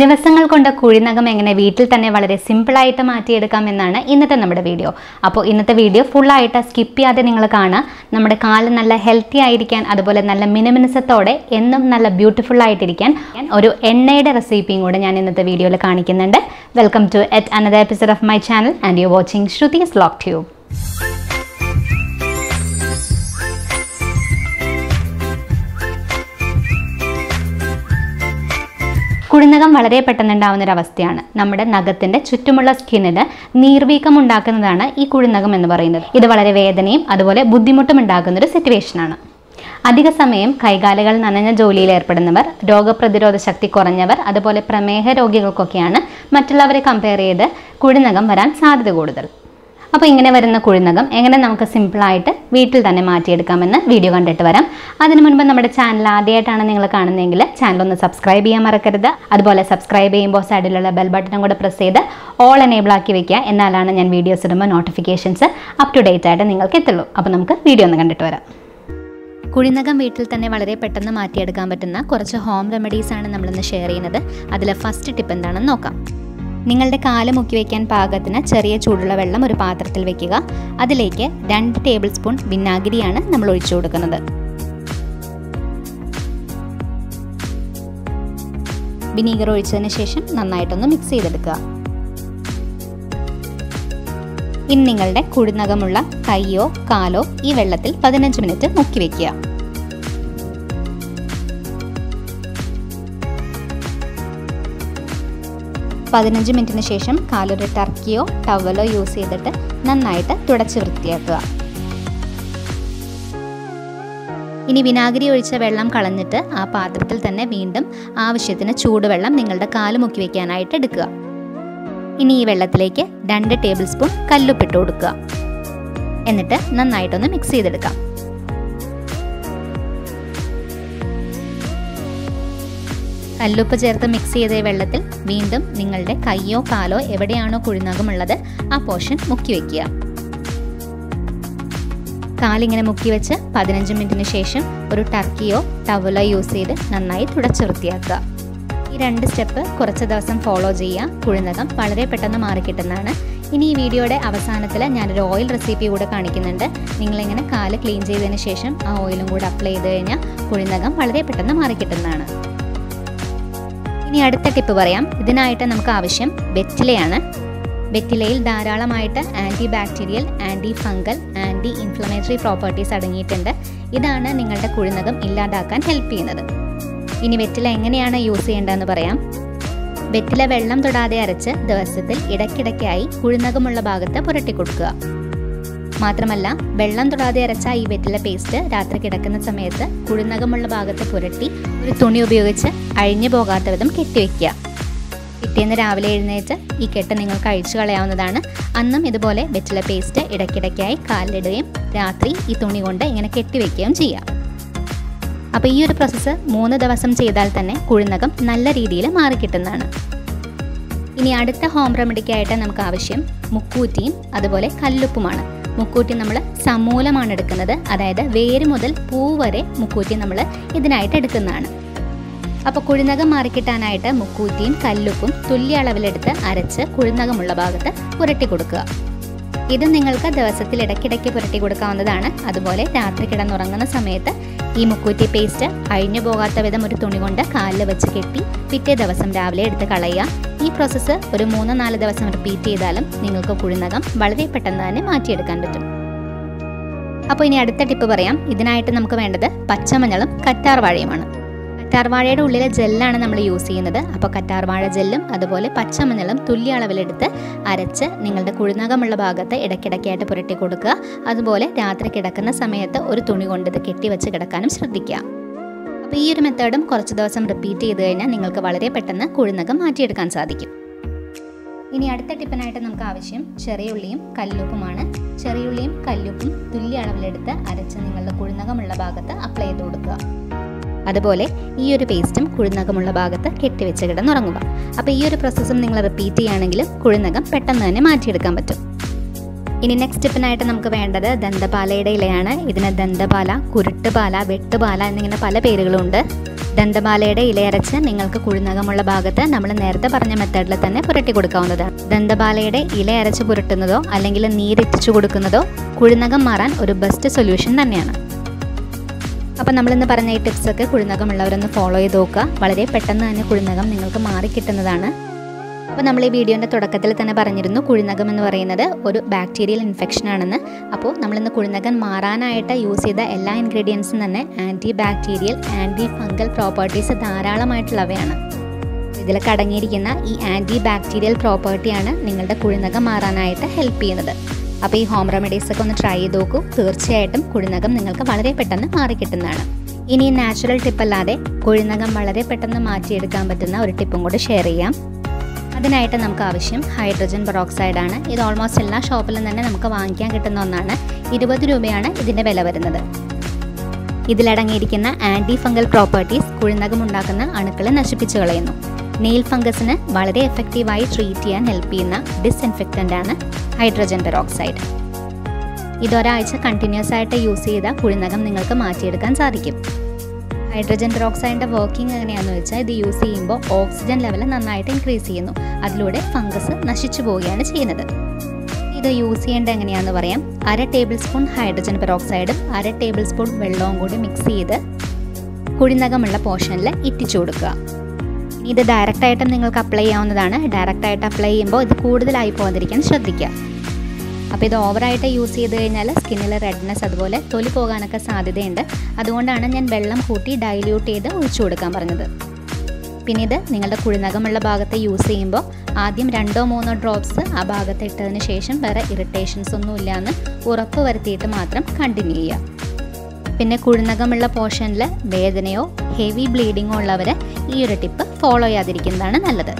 ദിവസങ്ങൾ കൊണ്ട് കുഴിനകം എങ്ങനെ വീട്ടിൽ തന്നെ വളരെ സിമ്പിളായിട്ട് മാറ്റിയെടുക്കാം എന്നാണ് ഇന്നത്തെ നമ്മുടെ വീഡിയോ അപ്പോൾ ഇന്നത്തെ വീഡിയോ ഫുള്ളായിട്ട് സ്കിപ്പ് ചെയ്യാതെ നിങ്ങൾ കാണുക. നമ്മുടെ കാൽ നല്ല ഹെൽത്തി ആയിരിക്കാൻ അതുപോലെ നല്ല മിനുമിനുസത്തോടെ എന്നും നല്ല ബ്യൂട്ടിഫുൾ ആയിട്ടിരിക്കാൻ ഒരു എണ്ണയുടെ റെസിപ്പിയും കൂടെ ഞാൻ ഇന്നത്തെ വീഡിയോയിൽ കാണിക്കുന്നുണ്ട്. Welcome to yet another episode of my channel and you watching Shruti lock tube കുഴിനകം വളരെ പെട്ടെന്നുണ്ടാവുന്ന ഒരു അവസ്ഥയാണ് നമ്മുടെ നഖത്തിന്റെ ചുറ്റുമുള്ള സ്കിന്നിന് നീർവീക്കം ഉണ്ടാക്കുന്നതാണ് ഈ കുഴിനകം എന്ന് പറയുന്നത്. ഇത് വളരെ വേദനയും അതുപോലെ ബുദ്ധിമുട്ടും ഉണ്ടാക്കുന്ന ഒരു സിറ്റുവേഷനാണ് അധിക സമയം കൈകാലുകൾ നനഞ്ഞ ജോലിയിൽ ഏർപ്പെടുന്നവർ രോഗപ്രതിരോധ ശക്തി കുറഞ്ഞവർ അതുപോലെ പ്രമേഹ രോഗികൾക്കൊക്കെയാണ് മറ്റുള്ളവരെ കമ്പയർ ചെയ്ത് കുഴിനകം വരാൻ സാധ്യത കൂടുതൽ. അപ്പോൾ ഇങ്ങനെ വരുന്ന കുഴിനകം എങ്ങനെ നമുക്ക് സിമ്പിളായിട്ട് വീട്ടിൽ തന്നെ മാറ്റിയെടുക്കാമെന്ന് വീഡിയോ കണ്ടിട്ട് വരാം. അതിനു മുൻപ് നമ്മുടെ ചാനൽ ആദ്യമായിട്ടാണ് നിങ്ങൾ കാണുന്നതെങ്കിൽ ചാനൽ ഒന്ന് സബ്സ്ക്രൈബ് ചെയ്യാൻ മറക്കരുത്. അതുപോലെ സബ്സ്ക്രൈബ് ചെയ്യുമ്പോൾ സൈഡിലുള്ള ബെൽ ബട്ടണും കൂടെ പ്രസ് ചെയ്ത് ഓൾ എനേബിൾ ആക്കി വെക്കുക. എന്നാലാണ് ഞാൻ വീഡിയോസ് ഇടുമ്പോൾ നോട്ടിഫിക്കേഷൻസ് അപ് ടു ഡേറ്റ് ആയിട്ട് നിങ്ങൾക്ക് എത്തുള്ളൂ. അപ്പോൾ നമുക്ക് വീഡിയോ ഒന്ന് കണ്ടിട്ട് വരാം. കുഴിനകം വീട്ടിൽ തന്നെ വളരെ പെട്ടെന്ന് മാറ്റിയെടുക്കാൻ പറ്റുന്ന കുറച്ച് ഹോം റെമഡീസ് ആണ് നമ്മളിന്ന് ഷെയർ ചെയ്യുന്നത്. അതിലെ ഫസ്റ്റ് ടിപ്പ് എന്താണെന്ന് നോക്കാം. നിങ്ങളുടെ കാൽ മുക്കി വയ്ക്കാൻ പാകത്തിന് ചെറിയ ചൂടുള്ള വെള്ളം ഒരു പാത്രത്തിൽ വെക്കുക. അതിലേക്ക് രണ്ട് ടേബിൾ സ്പൂൺ വിനാഗിരിയാണ് നമ്മൾ ഒഴിച്ചു കൊടുക്കുന്നത്. വിനീഗർ ഒഴിച്ചതിന് ശേഷം നന്നായിട്ടൊന്ന് മിക്സ് ചെയ്തെടുക്കുക. ഇനി നിങ്ങളുടെ കുടിനകമുള്ള കൈയോ കാലോ ഈ വെള്ളത്തിൽ പതിനഞ്ച് മിനിറ്റ് മുക്കി വയ്ക്കുക പതിനഞ്ച് മിനിറ്റിന് ശേഷം കാലൊരു ടർക്കിയോ ടവലോ യൂസ് ചെയ്തിട്ട് നന്നായിട്ട് തുടച്ച് വൃത്തിയാക്കുക. ഇനി വിനാഗിരി ഒഴിച്ച വെള്ളം കളഞ്ഞിട്ട് ആ പാത്രത്തിൽ തന്നെ വീണ്ടും ആവശ്യത്തിന് ചൂടുവെള്ളം നിങ്ങളുടെ കാൽ മുക്കി വയ്ക്കാനായിട്ട് എടുക്കുക. ഇനി ഈ വെള്ളത്തിലേക്ക് രണ്ട് ടേബിൾ സ്പൂൺ കല്ലുപ്പിട്ട് കൊടുക്കുക. എന്നിട്ട് നന്നായിട്ടൊന്ന് മിക്സ് ചെയ്തെടുക്കാം. കല്ലുപ്പ് ചേർത്ത് മിക്സ് ചെയ്ത വെള്ളത്തിൽ വീണ്ടും നിങ്ങളുടെ കയ്യോ കാലോ എവിടെയാണോ കുഴിനകമുള്ളത് ആ പോർഷൻ മുക്കി വയ്ക്കുക കാലിങ്ങനെ മുക്കി വെച്ച് പതിനഞ്ച് മിനിറ്റിന് ശേഷം ഒരു ടർക്കിയോ ടവലോ യൂസ് ചെയ്ത് നന്നായി തുടച്ചു വൃത്തിയാക്കുക. ഈ രണ്ട് സ്റ്റെപ്പ് കുറച്ച് ദിവസം ഫോളോ ചെയ്യുക. കുഴിനകം വളരെ പെട്ടെന്ന് മാറിക്കിട്ടുന്നതാണ്. ഇനി ഈ വീഡിയോയുടെ അവസാനത്തിൽ ഞാനൊരു ഓയിൽ റെസിപ്പി കൂടെ കാണിക്കുന്നുണ്ട്. നിങ്ങളിങ്ങനെ കാൽ ക്ലീൻ ചെയ്തതിന് ശേഷം ആ ഓയിലും കൂടെ അപ്ലൈ ചെയ്ത് കഴിഞ്ഞാൽ കുഴിനകം വളരെ പെട്ടെന്ന് മാറിക്കിട്ടുന്നതാണ്. ഇനി അടുത്ത ടിപ്പ് പറയാം. ഇതിനായിട്ട് നമുക്ക് ആവശ്യം വെറ്റിലയാണ് വെറ്റിലയിൽ ധാരാളമായിട്ട് anti bacterial anti fungal anti inflammatory properties അടങ്ങിയിട്ടുണ്ട്. ഇതാണ് നിങ്ങളുടെ കുഴിനകം ഇല്ലാതാക്കാൻ ഹെൽപ്പ് ചെയ്യുന്നത്. ഇനി വെറ്റില എങ്ങനെയാണ് യൂസ് ചെയ്യേണ്ടതെന്ന് പറയാം. വെറ്റില വെള്ളം തൊടാതെ അരച്ച് ദിവസത്തിൽ ഇടയ്ക്കിടയ്ക്കായി കുഴിനകമുള്ള ഭാഗത്ത് പുരട്ടി കൊടുക്കുക മാത്രമല്ല വെള്ളം തൊടാതെ അരച്ച ഈ വെറ്റില പേസ്റ്റ് രാത്രി കിടക്കുന്ന സമയത്ത് കുഴിനകമുള്ള ഭാഗത്ത് പുരട്ടി ഒരു തുണി ഉപയോഗിച്ച് അഴിഞ്ഞു പോകാത്ത വിധം കെട്ടിവെക്കുക പിറ്റേന്ന് രാവിലെ എഴുന്നേറ്റ് ഈ കെട്ട് നിങ്ങൾക്ക് അഴിച്ചു കളയാവുന്നതാണ്. അന്നും ഇതുപോലെ വെറ്റില പേസ്റ്റ് ഇടയ്ക്കിടയ്ക്കായി കാലിലിടുകയും രാത്രി ഈ തുണി കൊണ്ട് ഇങ്ങനെ കെട്ടിവെക്കുകയും ചെയ്യാം. അപ്പോൾ ഈ ഒരു പ്രോസസ്സ് മൂന്ന് ദിവസം ചെയ്താൽ തന്നെ കുഴിനകം നല്ല രീതിയിൽ മാറിക്കിട്ടുന്നതാണ് ഇനി അടുത്ത ഹോം റെമഡിക്കായിട്ട് നമുക്ക് ആവശ്യം മുക്കൂറ്റിയും അതുപോലെ കല്ലുപ്പുമാണ്. മുക്കൂറ്റി നമ്മൾ സമൂലമാണ് എടുക്കുന്നത്. അതായത് വേര് മുതൽ പൂ വരെ മുക്കൂറ്റി നമ്മൾ ഇതിനായിട്ട് എടുക്കുന്നതാണ്. അപ്പോൾ കുഴിനകം മാറിക്കിട്ടാനായിട്ട് മുക്കൂറ്റിയും കല്ലുപ്പും തുല്യ അളവിലെടുത്ത് അരച്ച് കുഴിനകമുള്ള ഭാഗത്ത് പുരട്ടി കൊടുക്കുക. ഇത് നിങ്ങൾക്ക് ദിവസത്തിൽ ഇടയ്ക്കിടയ്ക്ക് പുരട്ടി കൊടുക്കാവുന്നതാണ്. അതുപോലെ രാത്രി കിടന്നുറങ്ങുന്ന സമയത്ത് ഈ മുക്കൂറ്റി പേസ്റ്റ് അഴിഞ്ഞു പോകാത്ത വിധം ഒരു തുണി കൊണ്ട് കാലിൽ വെച്ച് കെട്ടി പിറ്റേ ദിവസം രാവിലെ എടുത്ത് കളയുക. ഈ പ്രോസസ്സ് ഒരു മൂന്ന് നാല് ദിവസം റിപ്പീറ്റ് ചെയ്താലും നിങ്ങൾക്ക് കുഴിനകം വളരെ പെട്ടെന്ന് തന്നെ മാറ്റിയെടുക്കാൻ പറ്റും. അപ്പോൾ ഇനി അടുത്ത ടിപ്പ് പറയാം. ഇതിനായിട്ട് നമുക്ക് വേണ്ടത് പച്ചമഞ്ഞളും കറ്റാർ വാഴയുമാണ് കറ്റാർവാഴയുടെ ഉള്ളിലെ ജെല്ലാണ് നമ്മൾ യൂസ് ചെയ്യുന്നത്. അപ്പോൾ കറ്റാർവാഴ ജെല്ലും അതുപോലെ പച്ചമഞ്ഞളും തുല്യ അളവിലെടുത്ത് അരച്ച് നിങ്ങളുടെ കുഴിനകമുള്ള ഭാഗത്ത് ഇടയ്ക്കിടയ്ക്കായിട്ട് പുരട്ടി കൊടുക്കുക. അതുപോലെ രാത്രി കിടക്കുന്ന സമയത്ത് ഒരു തുണി കൊണ്ട് ഇത് കെട്ടിവെച്ച് കിടക്കാനും ശ്രദ്ധിക്കുക. അപ്പോൾ ഈ ഒരു മെത്തേഡും കുറച്ച് ദിവസം റിപ്പീറ്റ് ചെയ്ത് കഴിഞ്ഞാൽ നിങ്ങൾക്ക് വളരെ പെട്ടെന്ന് കുഴിനകം മാറ്റിയെടുക്കാൻ സാധിക്കും. ഇനി അടുത്ത ടിപ്പിനായിട്ട് നമുക്ക് ആവശ്യം ചെറിയുള്ളിയും കല്ലുപ്പുമാണ്. ചെറിയുള്ളിയും കല്ലുപ്പും തുല്യ അളവിലെടുത്ത് അരച്ച് നിങ്ങളുടെ കുഴിനകമുള്ള ഭാഗത്ത് അപ്ലൈ ചെയ്ത് കൊടുക്കുക. അതുപോലെ ഈ ഒരു പേസ്റ്റും കുഴിനകമുള്ള ഭാഗത്ത് കെട്ടിവെച്ച് കിടന്നുറങ്ങുക. അപ്പോൾ ഈ ഒരു പ്രോസസ്സും നിങ്ങൾ റിപ്പീറ്റ് ചെയ്യുകയാണെങ്കിൽ കുഴിനകം പെട്ടെന്ന് തന്നെ മാറ്റിയെടുക്കാൻ പറ്റും. ഇനി നെക്സ്റ്റ് സ്റ്റെപ്പിനായിട്ട് നമുക്ക് വേണ്ടത് ദന്തപാലയുടെ ഇലയാണ്. ഇതിന് ദന്തപാല കുരുട്ടുപാല വെട്ടുപാല എന്നിങ്ങനെ പല പേരുകളുണ്ട് ദന്തപാലയുടെ ഇലയരച്ച് നിങ്ങൾക്ക് കുഴിനകമുള്ള ഭാഗത്ത് നമ്മൾ നേരത്തെ പറഞ്ഞ മെത്തേഡിൽ തന്നെ പുരട്ടി കൊടുക്കാവുന്നതാണ്. ദന്തപാലയുടെ ഇലയരച്ച് പുരട്ടുന്നതോ അല്ലെങ്കിൽ നീരെത്തിച്ചു കൊടുക്കുന്നതോ കുഴിനകം മാറാൻ ഒരു ബെസ്റ്റ് സൊല്യൂഷൻ തന്നെയാണ്. അപ്പോൾ നമ്മളിന്ന് പറഞ്ഞ ഈ ടിപ്സൊക്കെ കുഴിനകമുള്ളവരൊന്ന് ഫോളോ ചെയ്ത് നോക്കുക. വളരെ പെട്ടെന്ന് തന്നെ കുഴിനകം നിങ്ങൾക്ക് മാറിക്കിട്ടുന്നതാണ് അപ്പോൾ നമ്മൾ ഈ വീഡിയോന്റെ തുടക്കത്തിൽ തന്നെ പറഞ്ഞിരുന്നു കുഴിനകം എന്ന് പറയുന്നത് ഒരു ബാക്ടീരിയൽ ഇൻഫെക്ഷൻ ആണെന്ന്. അപ്പോൾ നമ്മളിന്ന് കുഴിനകം മാറാനായിട്ട് യൂസ് ചെയ്ത എല്ലാ ഇൻഗ്രീഡിയൻസും തന്നെ anti bacterial anti fungal properties ധാരാളമായിട്ടുള്ളവയാണ്. ഇതിൽ കടങ്ങിയിരിക്കുന്ന ഈ ആന്റി ബാക്ടീരിയൽ പ്രോപ്പർട്ടിയാണ് നിങ്ങളുടെ കുഴിനകം മാറാനായിട്ട് ഹെൽപ്പ് ചെയ്യുന്നത്. അപ്പോൾ ഈ ഹോം റെമഡീസ് ഒക്കെ ഒന്ന് ട്രൈ ചെയ്ത് നോക്കൂ. തീർച്ചയായിട്ടും കുഴിനകം നിങ്ങൾക്ക് വളരെ പെട്ടെന്ന് മാറിക്കിട്ടുന്നതാണ് ഇനി നാച്ചുറൽ ടിപ്പ് അല്ലാതെ കുഴിനകം വളരെ പെട്ടെന്ന് മാറ്റിയെടുക്കാൻ പറ്റുന്ന ഒരു ടിപ്പും കൂടി ഷെയർ ചെയ്യാം. അതിനായിട്ട് നമുക്ക് ആവശ്യം ഹൈഡ്രജൻ പെറോക്സൈഡ് ആണ്. ഇത് ഓൾമോസ്റ്റ് എല്ലാ ഷോപ്പിലും തന്നെ നമുക്ക് വാങ്ങിക്കാൻ കിട്ടുന്ന ഒന്നാണ്. ഇരുപത് രൂപയാണ് ഇതിന്റെ വില വരുന്നത്. ഇതിലടങ്ങിയിരിക്കുന്ന ആന്റി ഫംഗൽ പ്രോപ്പർട്ടീസ് കുഴിനകം ഉണ്ടാക്കുന്ന അണുക്കളെ നശിപ്പിച്ചു കളയുന്നു. നെയിൽ ഫംഗസിന് വളരെ എഫക്റ്റീവായി ട്രീറ്റ് ചെയ്യാൻ ഹെൽപ്പ് ചെയ്യുന്ന ഡിസ്ഇൻഫെക്റ്റന്റ് ആണ് ഹൈഡ്രജൻ പെറോക്സൈഡ് ഇതൊരാഴ്ച കണ്ടിന്യൂസ് ആയിട്ട് യൂസ് ചെയ്ത കുഴിനകം നിങ്ങൾക്ക് മാറ്റിയെടുക്കാൻ സാധിക്കും. ഹൈഡ്രജൻ പെറോക്സൈഡിന്റെ വർക്കിംഗ് എങ്ങനെയാണെന്ന് വെച്ചാൽ ഇത് യൂസ് ചെയ്യുമ്പോൾ ഓക്സിജൻ ലെവൽ നന്നായിട്ട് ഇൻക്രീസ് ചെയ്യുന്നു. അതിലൂടെ ഫംഗസ് നശിച്ചു പോവുകയാണ് ചെയ്യുന്നത്. ഇത് യൂസ് ചെയ്യേണ്ടത് എങ്ങനെയാണെന്ന് പറയാം. അര ടേബിൾ സ്പൂൺ ഹൈഡ്രജൻ പെറോക്സൈഡും അര ടേബിൾ സ്പൂൺ വെള്ളവും കൂടി മിക്സ് ചെയ്ത് കുഴിനകമുള്ള പോർഷനിൽ ഇറ്റിച്ചു കൊടുക്കുക. ഇത് ഡയറക്റ്റായിട്ടും നിങ്ങൾക്ക് അപ്ലൈ ചെയ്യാവുന്നതാണ്. ഡയറക്റ്റായിട്ട് അപ്ലൈ ചെയ്യുമ്പോൾ ഇത് കൂടുതലായി പോകാതിരിക്കാൻ ശ്രദ്ധിക്കുക. അപ്പോൾ ഇത് ഓവറായിട്ട് യൂസ് ചെയ്ത് കഴിഞ്ഞാൽ സ്കിന്നിൽ റെഡ്നെസ് അതുപോലെ തൊലി പോകാനൊക്കെ സാധ്യതയുണ്ട്. അതുകൊണ്ടാണ് ഞാൻ വെള്ളം കൂട്ടി ഡൈല്യൂട്ട് ചെയ്ത് ഒഴിച്ചു കൊടുക്കാൻ പറഞ്ഞത്. പിന്നെ ഇത് നിങ്ങളുടെ കുഴിനകമുള്ള ഭാഗത്ത് യൂസ് ചെയ്യുമ്പോൾ ആദ്യം രണ്ടോ മൂന്നോ ഡ്രോപ്സ് ആ ഭാഗത്ത് ഇട്ടതിന് ശേഷം വേറെ ഇറിറ്റേഷൻസ് ഒന്നും ഇല്ലയെന്ന് ഉറപ്പ് വരുത്തിയിട്ട് മാത്രം കണ്ടിന്യൂ ചെയ്യുക. പിന്നെ കുഴിനകമുള്ള പോർഷനിൽ വേദനയോ ഹെവി ബ്ലീഡിങ്ങോ ഉള്ളവർ ഈ ഒരു ടിപ്പ് ഫോളോ ചെയ്യാതിരിക്കുന്നതാണ് നല്ലത്.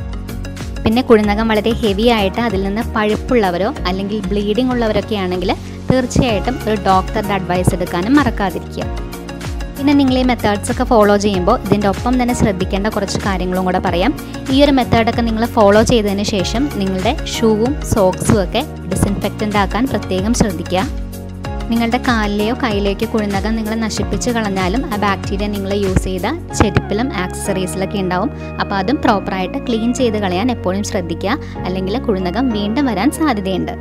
പിന്നെ കുഴിനകം വളരെ ഹെവി ആയിട്ട് അതിൽ നിന്ന് പഴുപ്പുള്ളവരോ അല്ലെങ്കിൽ ബ്ലീഡിംഗ് ഉള്ളവരൊക്കെ ആണെങ്കിൽ തീർച്ചയായിട്ടും ഒരു ഡോക്ടറുടെ അഡ്വൈസ് എടുക്കാനും മറക്കാതിരിക്കുക. പിന്നെ നിങ്ങൾ ഈ മെത്തേഡ്സ് ഒക്കെ ഫോളോ ചെയ്യുമ്പോൾ ഇതിന്റെ ഒപ്പം തന്നെ ശ്രദ്ധിക്കേണ്ട കുറച്ച് കാര്യങ്ങളും കൂടെ പറയാം. ഈ ഒരു മെത്തേഡൊക്കെ നിങ്ങൾ ഫോളോ ചെയ്തതിന് ശേഷം നിങ്ങളുടെ ഷൂവും സോക്സും ഒക്കെ ഡിസിൻഫെക്റ്റന്റ് ആക്കാൻ പ്രത്യേകം ശ്രദ്ധിക്കുക. നിങ്ങളുടെ കാലിലെയോ കയ്യിലേക്കോ കുഴിനകം നിങ്ങൾ നശിപ്പിച്ച് കളഞ്ഞാലും ആ ബാക്ടീരിയ നിങ്ങൾ യൂസ് ചെയ്ത ചെരുപ്പിലും ആക്സസറീസിലൊക്കെ ഉണ്ടാവും. അപ്പോൾ അതും പ്രോപ്പറായിട്ട് ക്ലീൻ ചെയ്ത് കളയാൻ എപ്പോഴും ശ്രദ്ധിക്കുക. അല്ലെങ്കിൽ കുഴിനകം വീണ്ടും വരാൻ സാധ്യതയുണ്ട്.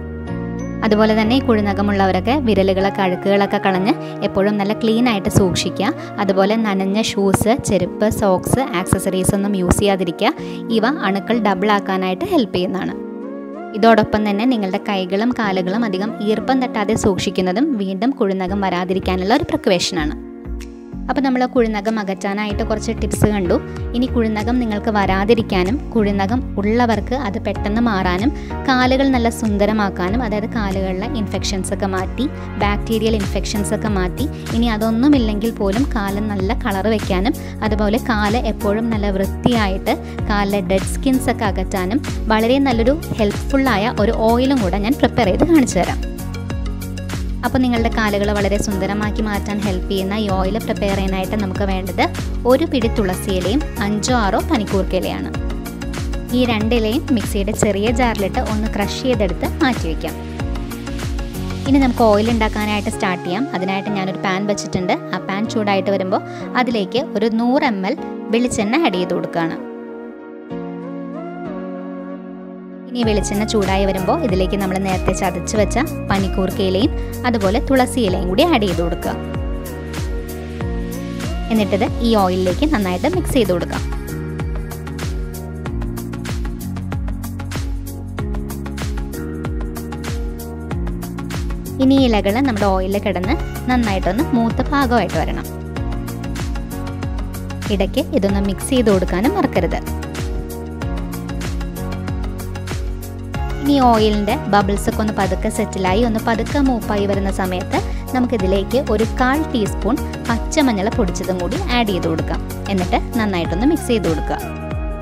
അതുപോലെ തന്നെ ഈ കുഴിനകമുള്ളവരൊക്കെ വിരലുകളൊക്കെ അഴുക്കുകളൊക്കെ കളഞ്ഞ് എപ്പോഴും നല്ല ക്ലീൻ ആയിട്ട് സൂക്ഷിക്കുക. അതുപോലെ നനഞ്ഞ ഷൂസ് ചെരുപ്പ് സോക്സ് ആക്സസറീസ് ഒന്നും യൂസ് ചെയ്യാതിരിക്കുക. ഇവ അണുക്കൾ ഡബിൾ ആക്കാനായിട്ട് ഹെൽപ്പ് ചെയ്യുന്നതാണ്. ഇതോടൊപ്പം തന്നെ നിങ്ങളുടെ കൈകളും കാലുകളും അധികം ഈർപ്പം തട്ടാതെ സൂക്ഷിക്കുന്നതും വീണ്ടും കുഴിനകം വരാതിരിക്കാനുള്ള ഒരു പ്രിക്കവേഷനാണ് അപ്പോൾ നമ്മൾ കുഴിനകം അകറ്റാനായിട്ട് കുറച്ച് ടിപ്സ് കണ്ടു. ഇനി കുഴിനകം നിങ്ങൾക്ക് വരാതിരിക്കാനും കുഴിനകം ഉള്ളവർക്ക് അത് പെട്ടെന്ന് മാറാനും കാലുകൾ നല്ല സുന്ദരമാക്കാനും അതായത് കാലുകളിലെ ഇൻഫെക്ഷൻസ് ഒക്കെ മാറ്റി ബാക്ടീരിയൽ ഇൻഫെക്ഷൻസ് ഒക്കെ മാറ്റി ഇനി അതൊന്നുമില്ലെങ്കിൽ പോലും കാൽ നല്ല കളർ വെക്കാനും അതുപോലെ കാൽ എപ്പോഴും നല്ല വൃത്തിയായിട്ട് കാലിലെ ഡെഡ് സ്കിൻസ് ഒക്കെ അകറ്റാനും വളരെ നല്ലൊരു ഹെൽപ്ഫുള്ളായ ഒരു ഓയിലും കൂടെ ഞാൻ പ്രിപ്പയർ ചെയ്ത് കാണിച്ചു തരാം. അപ്പോൾ നിങ്ങളുടെ കാലുകൾ വളരെ സുന്ദരമാക്കി മാറ്റാൻ ഹെൽപ്പ് ചെയ്യുന്ന ഈ ഓയിൽ പ്രിപ്പയർ ചെയ്യാനായിട്ട് നമുക്ക് വേണ്ടത് ഒരു പിടി തുളസിയിലയും അഞ്ചോ ആറോ പനിക്കൂർക്കയിലയാണ് ഈ രണ്ടിലയും മിക്സിയുടെ ചെറിയ ജാറിലിട്ട് ഒന്ന് ക്രഷ് ചെയ്തെടുത്ത് മാറ്റി വയ്ക്കാം ഇനി നമുക്ക് ഓയിൽ ഉണ്ടാക്കാനായിട്ട് സ്റ്റാർട്ട് ചെയ്യാം. അതിനായിട്ട് ഞാനൊരു പാൻ വെച്ചിട്ടുണ്ട്. ആ പാൻ ചൂടായിട്ട് വരുമ്പോൾ അതിലേക്ക് ഒരു നൂറ് എം എൽ വെളിച്ചെണ്ണ ആഡ് ചെയ്ത് കൊടുക്കുകയാണ്. ഇനി വെളിച്ചെണ്ണ ചൂടായി വരുമ്പോൾ ഇതിലേക്ക് നമ്മൾ നേരത്തെ ചതച്ച് വെച്ച പനിക്കൂർക്കയിലയും അതുപോലെ തുളസി ഇലയും കൂടി ആഡ് ചെയ്ത് കൊടുക്കുക. എന്നിട്ടത് ഈ ഓയിലിലേക്ക് നന്നായിട്ട് മിക്സ് ചെയ്ത് കൊടുക്കാം ഇനി ഇലകൾ നമ്മുടെ ഓയിലിൽ കിടന്ന് നന്നായിട്ടൊന്ന് മൂത്ത പാകമായിട്ട് വരണം. ഇടയ്ക്ക് ഇതൊന്ന് മിക്സ് ചെയ്ത് കൊടുക്കാനും മറക്കരുത്. ഇനി ഓയിലിന്റെ ബബിൾസ് ഒക്കെ ഒന്ന് പതുക്കെ സെറ്റിലായി ഒന്ന് പതുക്കെ മൂപ്പായി വരുന്ന സമയത്ത് നമുക്കിതിലേക്ക് ഒരു കാൽ ടീസ്പൂൺ പച്ചമഞ്ഞൾ പൊടിച്ചതും കൂടി ആഡ് ചെയ്ത് കൊടുക്കാം. എന്നിട്ട് നന്നായിട്ടൊന്ന് മിക്സ് ചെയ്ത് കൊടുക്കുക.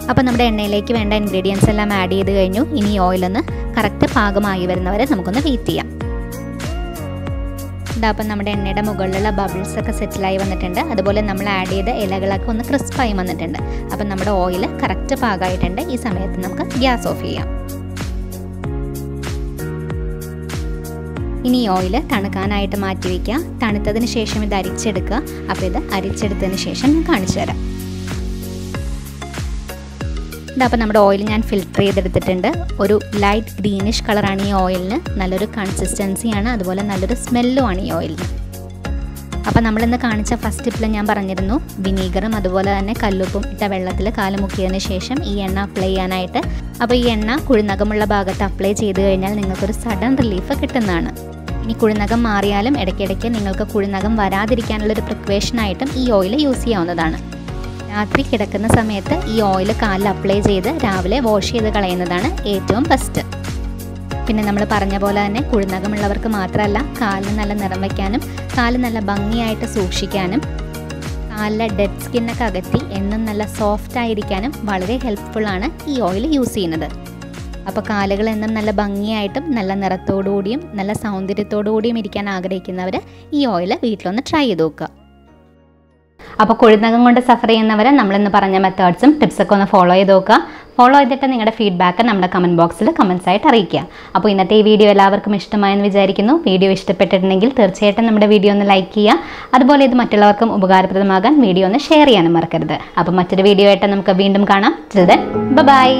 അപ്പോൾ നമ്മുടെ എണ്ണയിലേക്ക് വേണ്ട ഇൻഗ്രീഡിയൻസ് എല്ലാം ആഡ് ചെയ്ത് കഴിഞ്ഞു. ഇനി ഓയിലൊന്ന് കറക്റ്റ് പാകമായി വരുന്നവരെ നമുക്കൊന്ന് വെയിറ്റ് ചെയ്യാം. ഇതാ അപ്പം നമ്മുടെ എണ്ണയുടെ മുകളിലുള്ള ബബിൾസ് ഒക്കെ സെറ്റിലായി വന്നിട്ടുണ്ട്. അതുപോലെ നമ്മൾ ആഡ് ചെയ്ത ഇലകളൊക്കെ ഒന്ന് ക്രിസ്പായി വന്നിട്ടുണ്ട്. അപ്പം നമ്മുടെ ഓയിൽ കറക്റ്റ് പാകമായിട്ടുണ്ട്. ഈ സമയത്ത് നമുക്ക് ഗ്യാസ് ഓഫ് ചെയ്യാം. ഇനി ഓയിൽ തണുക്കാനായിട്ട് മാറ്റി വയ്ക്കുക തണുത്തതിന് ശേഷം ഇത് അരിച്ചെടുക്കുക. അപ്പോൾ ഇത് അരിച്ചെടുത്തതിന് ശേഷം ഞാൻ കാണിച്ചു തരാം. ഇതപ്പോൾ നമ്മുടെ ഓയിൽ ഞാൻ ഫിൽറ്റർ ചെയ്തെടുത്തിട്ടുണ്ട്. ഒരു ലൈറ്റ് ഗ്രീനിഷ് കളറാണ് ഈ ഓയിലിന് നല്ലൊരു കൺസിസ്റ്റൻസിയാണ് അതുപോലെ നല്ലൊരു സ്മെല്ലുമാണ് ഈ ഓയിലിന് അപ്പോൾ നമ്മളിന്ന് കാണിച്ച ഫസ്റ്റ് ടിപ്പിൽ ഞാൻ പറഞ്ഞിരുന്നു. വിനീഗറും അതുപോലെ തന്നെ കല്ലുപ്പും ഇട്ട വെള്ളത്തിൽ കാലുമുക്കിയതിന് ശേഷം ഈ എണ്ണ അപ്ലൈ ചെയ്യാനായിട്ട്. അപ്പോൾ ഈ എണ്ണ കുഴിനകമുള്ള ഭാഗത്ത് അപ്ലൈ ചെയ്ത് കഴിഞ്ഞാൽ നിങ്ങൾക്കൊരു സഡൻ റിലീഫ് കിട്ടുന്നതാണ്. ഇനി കുഴിനകം മാറിയാലും ഇടയ്ക്കിടയ്ക്ക് നിങ്ങൾക്ക് കുഴിനകം വരാതിരിക്കാനുള്ളൊരു പ്രിക്വേഷനായിട്ടും ഈ ഓയിൽ യൂസ് ചെയ്യാവുന്നതാണ്. രാത്രി കിടക്കുന്ന സമയത്ത് ഈ ഓയിൽ കാലിൽ അപ്ലൈ ചെയ്ത് രാവിലെ വാഷ് ചെയ്ത് കളയുന്നതാണ് ഏറ്റവും ബെസ്റ്റ് പിന്നെ നമ്മൾ പറഞ്ഞ പോലെ തന്നെ കുഴിനകമുള്ളവർക്ക് മാത്രമല്ല കാലിന് നല്ല നിറം വയ്ക്കാനും കാൽ നല്ല ഭംഗിയായിട്ട് സൂക്ഷിക്കാനും കാലിലെ ഡെഡ് സ്കിന്നൊക്കെ അകറ്റി എന്നും നല്ല സോഫ്റ്റ് ആയിരിക്കാനും വളരെ ഹെൽപ്ഫുള്ളാണ് ഈ ഓയിൽ യൂസ് ചെയ്യുന്നത്. അപ്പോൾ കാലുകൾ എന്നും നല്ല ഭംഗിയായിട്ടും നല്ല നിറത്തോടുകൂടിയും നല്ല സൗന്ദര്യത്തോടുകൂടിയും ഇരിക്കാൻ ആഗ്രഹിക്കുന്നവർ ഈ ഓയിൽ വീട്ടിലൊന്ന് ട്രൈ ചെയ്ത് നോക്കുക. അപ്പോൾ കൊഴുന്നകം കൊണ്ട് സഫർ നമ്മൾ നമ്മളിന്ന് പറഞ്ഞ മെത്തേഡ്സും ടിപ്സൊക്കെ ഒന്ന് ഫോളോ ചെയ്ത് നോക്കുക. ഫോളോ ചെയ്തിട്ട് നിങ്ങളുടെ ഫീഡ്ബാക്ക് നമ്മുടെ കമന്റ് ബോക്സിൽ കമൻസ് ആയിട്ട് അറിയിക്കുക. അപ്പോൾ ഇന്നത്തെ ഈ വീഡിയോ എല്ലാവർക്കും ഇഷ്ടമായെന്ന് വിചാരിക്കുന്നു. വീഡിയോ ഇഷ്ടപ്പെട്ടിട്ടുണ്ടെങ്കിൽ തീർച്ചയായിട്ടും നമ്മുടെ വീഡിയോ ഒന്ന് ലൈക്ക് ചെയ്യുക. അതുപോലെ ഇത് മറ്റുള്ളവർക്കും ഉപകാരപ്രദമാകാൻ വീഡിയോ ഒന്ന് ഷെയർ ചെയ്യാനും മറക്കരുത്. അപ്പോൾ മറ്റൊരു വീഡിയോ ആയിട്ട് നമുക്ക് വീണ്ടും കാണാം. Children by